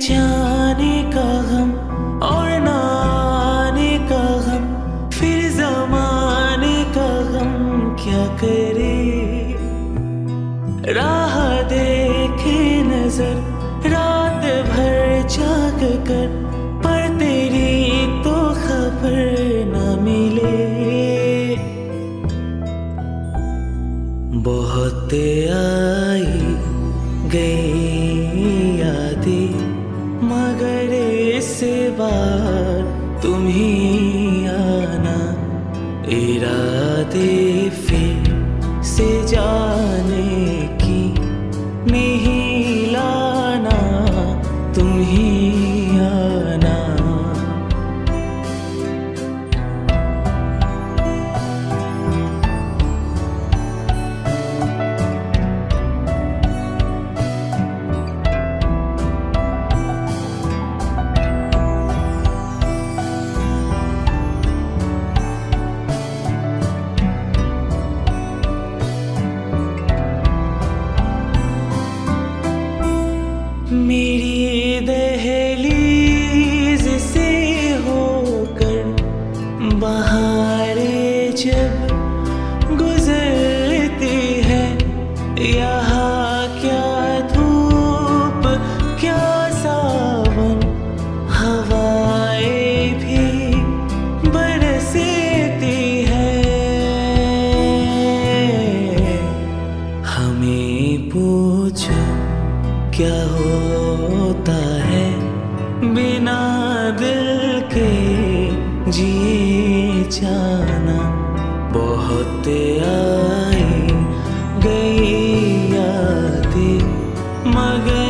जाने का गम और ना का गम, फिर जमाने का गम क्या करे? राह देखे नज़र, रात भर जाग कर, पर तेरी तो खबर न मिले। बहुत आई गई यादें से बार तुम्हें आना। इरादे फिर से जाने मेरी दहलीज से होकर बाहर जब क्या होता है बिना दिल के जिए जाना? बहुत आई गई याद मगर